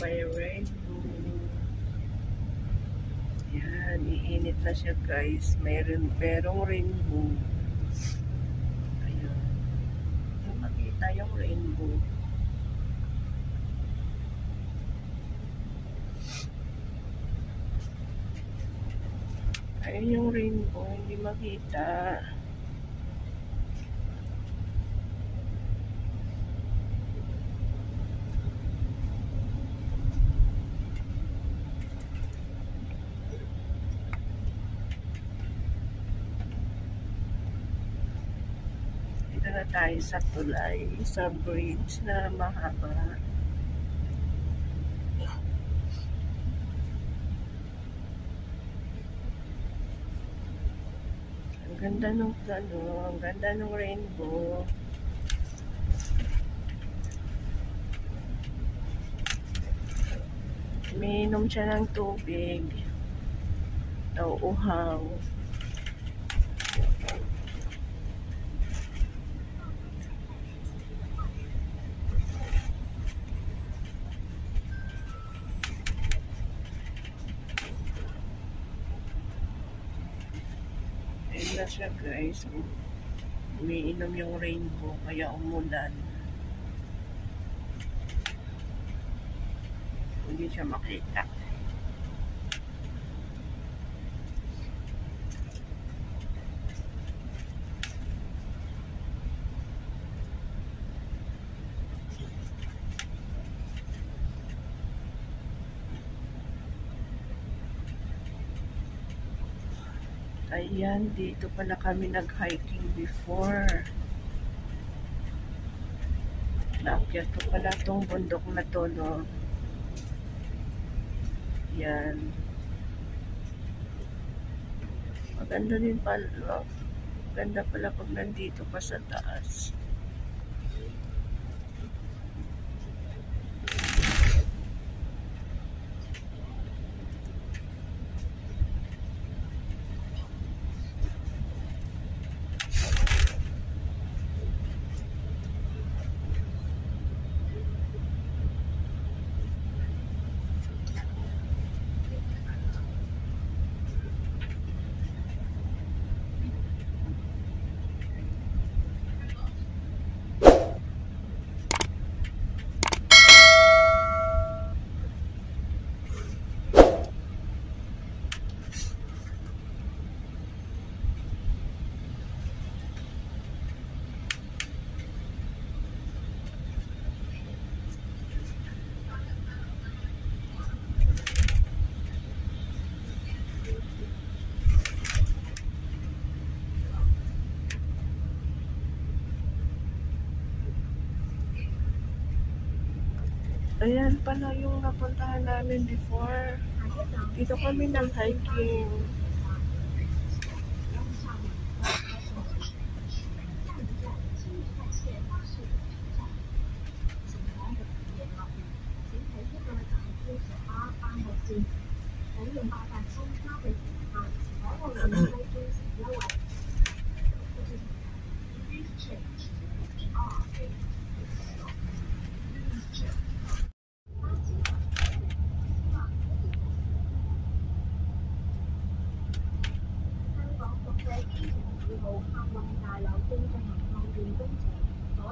Oh, may rainbow. Yan, iinit na siya guys. Mayroon, merong rainbow. Ayan. Yung makita yung rainbow. Ayun yung rainbow, hindi makita. tayo sa tulay, sa bridge na mahaba. Ang ganda ng ano, ang ganda ng rainbow. Minum siya ng tubig. Nauuhaw. uhaw na siya guys. Umiinom yung rainbow kaya umulan. Hindi siya makita. Ayan, dito pala kami nag-hiking before. Naakyat ko pala tong bundok na to, no? Ayan. Maganda din pala. Maganda pala pag nandito pa sa taas. Ayan pala yung napuntahan namin before. Dito kami ng hiking.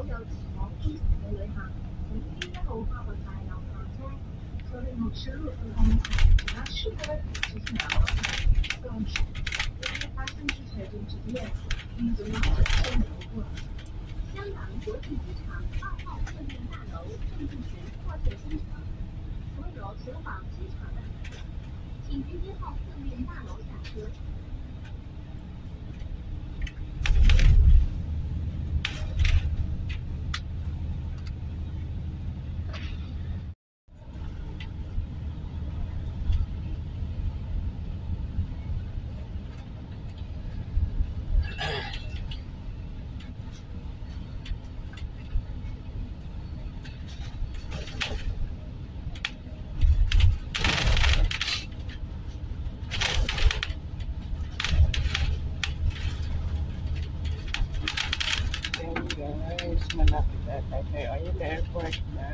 有坐机场的旅客，从第一号客运大楼下车，坐第十六次公车，直达市区的直行大楼。但，由于发生之前就直接运作了九千年过，香港国际机场二号客运大楼正进行扩建工程，所有前往机场的旅客，请于一号客运大楼下车。Tatay Oil Airport na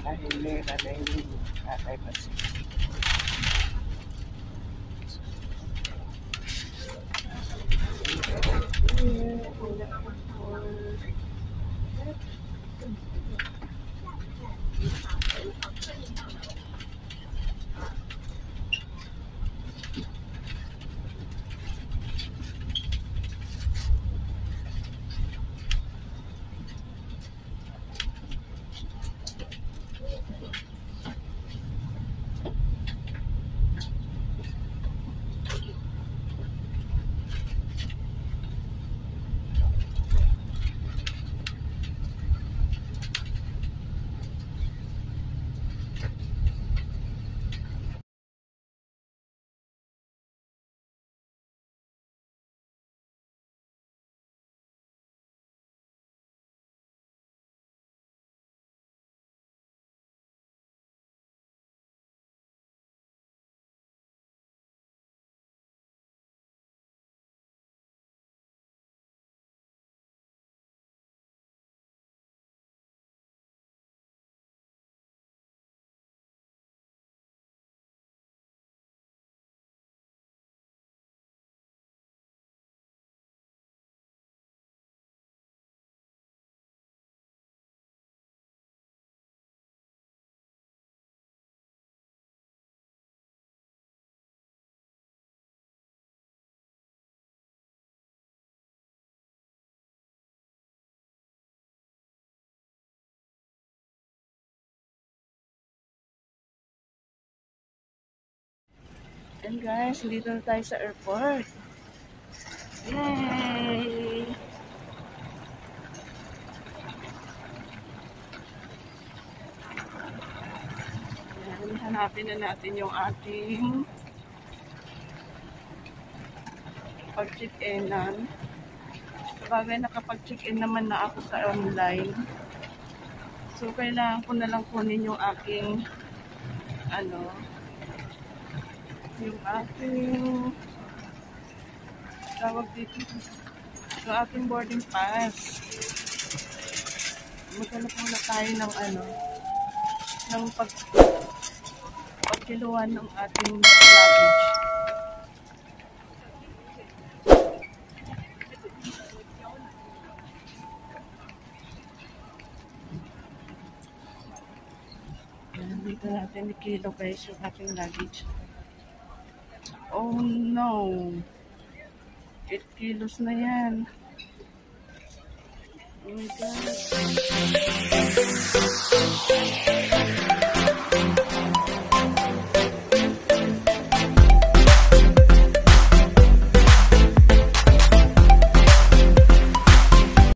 dahil meron na yung tatay Pacific. And guys, dito na tayo sa airport. Yay! Ayan, hanapin na natin yung ating pag-check-inan. Sabagay, nakapag-check-in naman na ako sa online. So, kailangan ko na lang kunin yung aking ano, yung aking tawag dito yung aking boarding pass. Maghanap muna tayo ng ano ng pag pagkiluan ng ating luggage. Dito natin ikilo guys yung ating luggage Oh no. 8 kilos na yan. Oh my God.